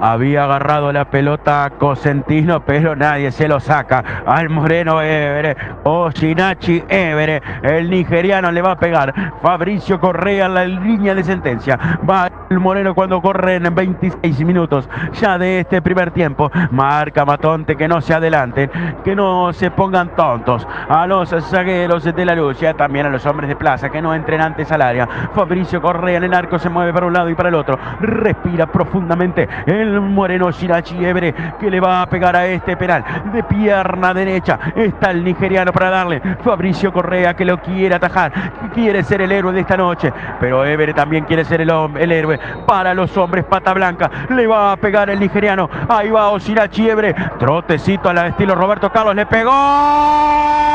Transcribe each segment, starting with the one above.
Había agarrado la pelota Cosentino, pero nadie se lo saca. Al Moreno Evere. Oshinachi Evere. El nigeriano le va a pegar. Fabricio Correa la línea de sentencia. Va el Moreno cuando corre en 26 minutos ya de este primer tiempo. Marca Matonte que no se adelanten, que no se pongan tontos. A los zagueros de la luz, ya también a los hombres de plaza que no entren antes al área. Fabricio Correa en el arco se mueve para un lado y para el otro. Respira profundamente el Moreno Shirachi Ebre que le va a pegar a este penal de pierna derecha. Está el nigeriano para darle. Fabricio Correa que lo quiere atajar, que quiere ser el héroe de esta noche. Pero Ebre también quiere ser el, el héroe para los hombres pata blanca. Le va a pegar el nigeriano. Ahí va Oshirachi Ebre. Trotecito al estilo Roberto Carlos. Le pegó.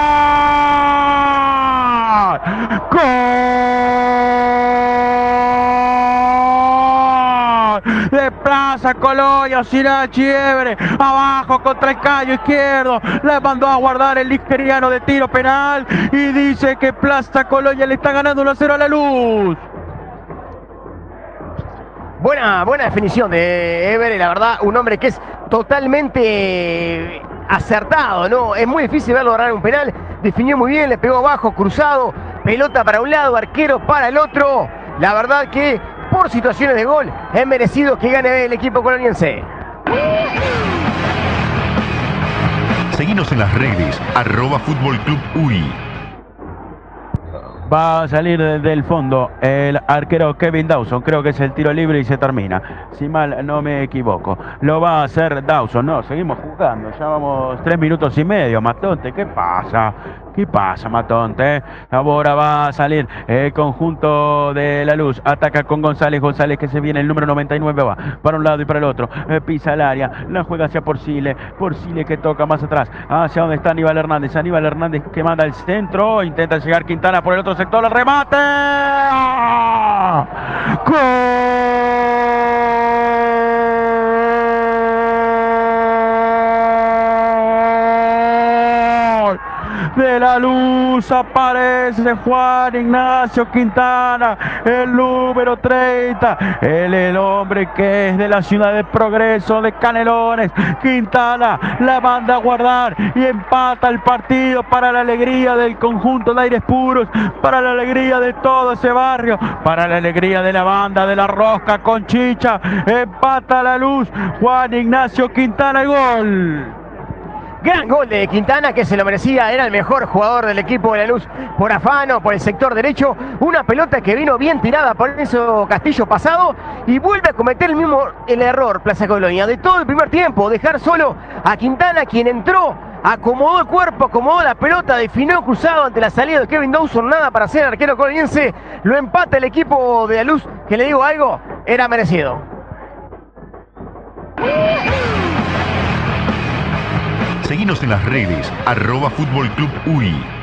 De Plaza Colonia, Sirachi Ebre, abajo contra el callo izquierdo, le mandó a guardar el nigeriano de tiro penal y dice que Plaza Colonia le está ganando 1 0 a la luz. Buena, buena definición de Ebre, la verdad, un hombre que es totalmente acertado, ¿no? Es muy difícil ver lograr un penal. Definió muy bien, le pegó abajo, cruzado, pelota para un lado, arquero para el otro. La verdad que por situaciones de gol es merecido que gane el equipo coloniense. Seguimos en las redes, arroba Fútbol Club UI. Va a salir del fondo el arquero Kevin Dawson. Creo que es el tiro libre y se termina. Si mal no me equivoco. Lo va a hacer Dawson. No, seguimos jugando. Ya vamos tres minutos y medio. Matonte, ¿qué pasa? ¿Qué pasa, Matonte? Ahora va a salir el conjunto de la luz. Ataca con González. González que se viene el número 99. Va para un lado y para el otro. Eh, pisa el área. La juega hacia Porcile. Porcile que toca más atrás. Hacia donde está Aníbal Hernández. Aníbal Hernández que manda al centro. Intenta llegar Quintana por el otro sector. El remate. De la luz aparece Juan Ignacio Quintana, el número 30, el, el hombre que es de la ciudad de Progreso de Canelones. Quintana la manda a guardar y empata el partido para la alegría del conjunto de aires puros, para la alegría de todo ese barrio, para la alegría de la banda de la Rosca con Chicha. Empata la luz Juan Ignacio Quintana el gol. Gran gol de Quintana que se lo merecía, era el mejor jugador del equipo de la luz por afano, por el sector derecho. Una pelota que vino bien tirada por eso Castillo pasado y vuelve a cometer el mismo el error Plaza Colonia de todo el primer tiempo, dejar solo a Quintana quien entró acomodó el cuerpo, acomodó la pelota, definió cruzado ante la salida de Kevin Dawson, nada para ser arquero coloniense, lo empata el equipo de la luz, que le digo algo, era merecido. Seguimos en las redes, arroba Fútbol Club UI.